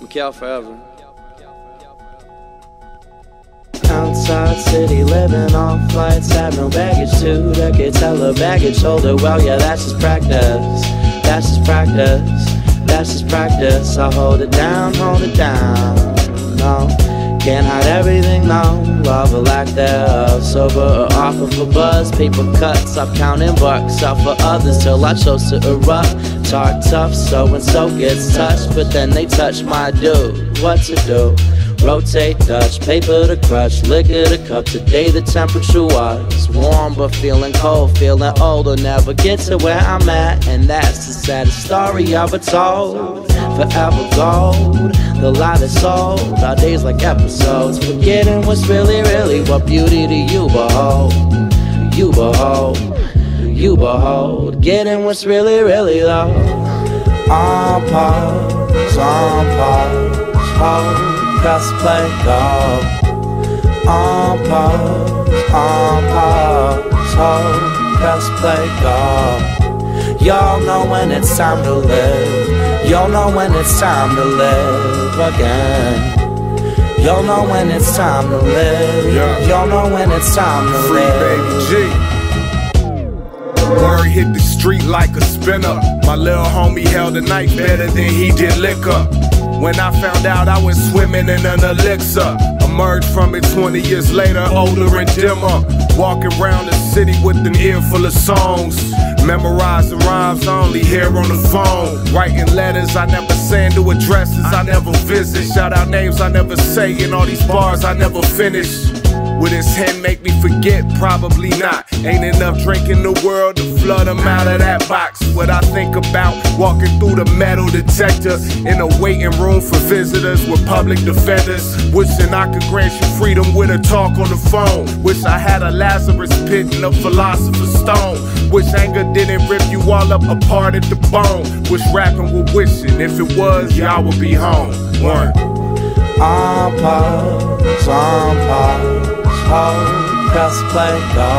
Mikhail forever. Outside city, living on flights, have no baggage too. The kids hella baggage holder. Well, yeah, that's just practice. That's just practice. That's just practice. I hold it down, hold it down. No, can't hide everything, no. Love a lack thereof. Sober or off of a buzz. Paper cuts, I'm counting bucks out for others till I chose to erupt. Talk tough, so and so gets touched, but then they touch my dude. What to do? Rotate Dutch, paper to crutch, liquor to cup. Today the temperature was warm, but feeling cold, feeling older. Never get to where I'm at, and that's the saddest story ever told. Forever gold, the light is sold. Our days like episodes, forgetting what's really, really what beauty do you behold. You behold, you behold, getting what's really, really low. On pause, on pause, hold press play, go On pause, on pause, hold, press play, go Y'all know when it's time to live. Y'all know when it's time to live again. Y'all know when it's time to live. Y'all know when it's time to Free live. baby G. Word hit the street like a spinner. My little homie held a knife better than he did liquor. When I found out I was swimming in an elixir, emerged from it 20 years later, older and dimmer. Walking around the city with an ear full of songs. Memorizing rhymes only here on the phone. Writing letters I never send to addresses I never visit. Shout out names I never say in all these bars I never finish. Would his hand make me forget? Probably not. Ain't enough drink in the world to flood him out of that box. What I think about walking through the metal detector in a waiting room for visitors with public defenders. Wishing I could grant you freedom with a talk on the phone. Wish I had a Lazarus pit and a philosopher's stone. Wish anger didn't rip you all up apart at the bone. Wish rapping were wishing. If it was, y'all would be home. One. On pause, on pause, hold, press play, go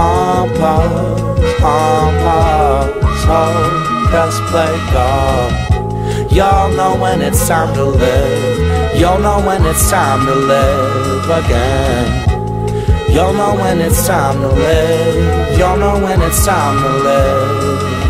On pause, on pause, hold, press play, go Y'all know when it's time to live Y'all know when it's time to live again Y'all know when it's time to live. Y'all know when it's time to live